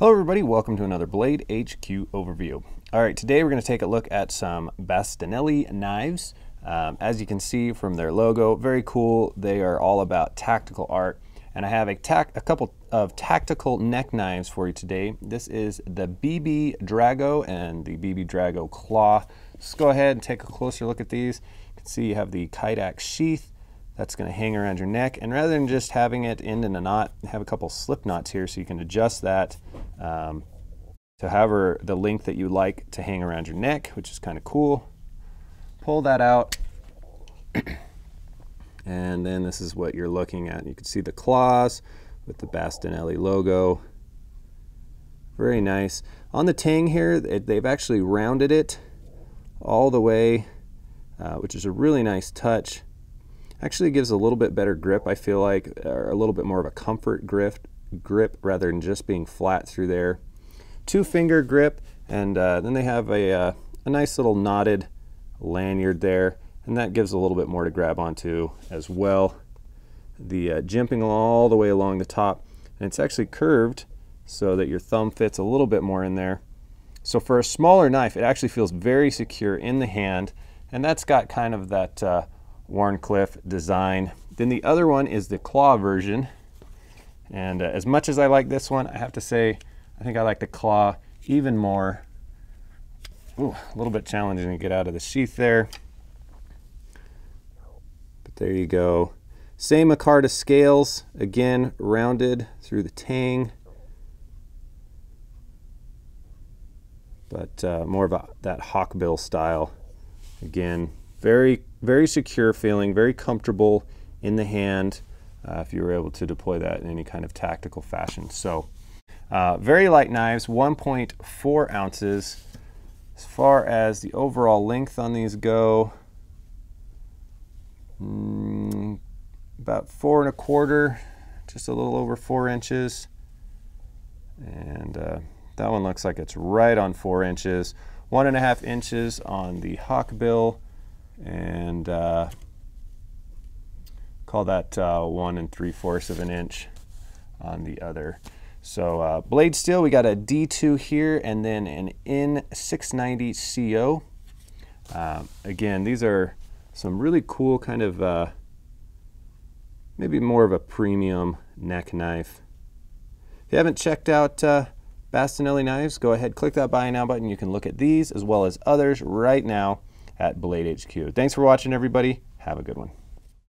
Hello everybody, welcome to another Blade HQ overview. All right, today we're going to take a look at some Bastinelli knives. Um, as you can see from their logo, very cool. They are all about tactical art. And I have a, a couple of tactical neck knives for you today. This is the BB Drago and the BB Drago Claw. Let's go ahead and take a closer look at these. You can see you have the Kydex sheath that's going to hang around your neck. And rather than just having it end in a knot, have a couple slip knots here so you can adjust that um, to however the length that you like to hang around your neck, which is kind of cool. Pull that out. and then this is what you're looking at. You can see the claws with the Bastinelli logo. Very nice. On the tang here, they've actually rounded it all the way, uh, which is a really nice touch. Actually gives a little bit better grip, I feel like, or a little bit more of a comfort grip, grip rather than just being flat through there. Two finger grip, and uh, then they have a, uh, a nice little knotted lanyard there, and that gives a little bit more to grab onto as well. The uh, jimping all the way along the top, and it's actually curved so that your thumb fits a little bit more in there. So for a smaller knife, it actually feels very secure in the hand, and that's got kind of that Wharncliffe design. Then the other one is the claw version. And uh, as much as I like this one, I have to say, I think I like the claw even more. Ooh, a little bit challenging to get out of the sheath there. But there you go. Same micarta scales, again, rounded through the tang. But uh, more of a, that hawkbill style. Again, very, very secure feeling, very comfortable in the hand uh, if you were able to deploy that in any kind of tactical fashion. So uh, very light knives, 1.4 ounces. As far as the overall length on these go, mm, about four and a quarter, just a little over four inches. And uh, that one looks like it's right on four inches. One and a half inches on the Hawkbill and uh, call that uh, one and three fourths of an inch on the other. So uh, blade steel, we got a D2 here and then an N690 CO. Uh, again, these are some really cool kind of, uh, maybe more of a premium neck knife. If you haven't checked out uh, Bastinelli knives, go ahead, click that buy now button. You can look at these as well as others right now at Blade HQ. Thanks for watching, everybody. Have a good one.